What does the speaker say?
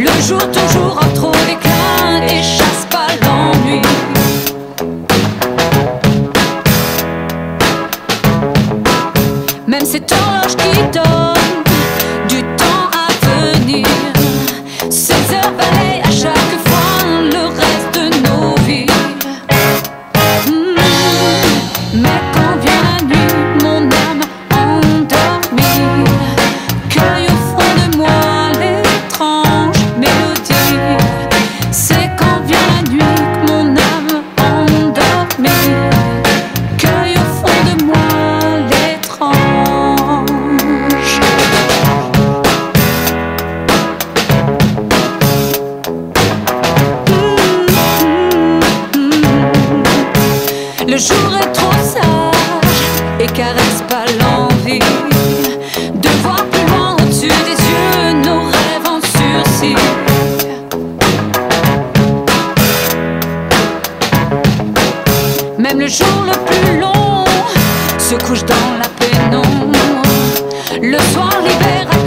Le jour toujours en trop d'éclat et chasse pas l'ennui. Même cette horloge qui dort. caresse pas l'envie de voir plus loin au-dessus des yeux nos rêves en sursis. Même le jour le plus long se couche dans la pénombre. Le soir libère.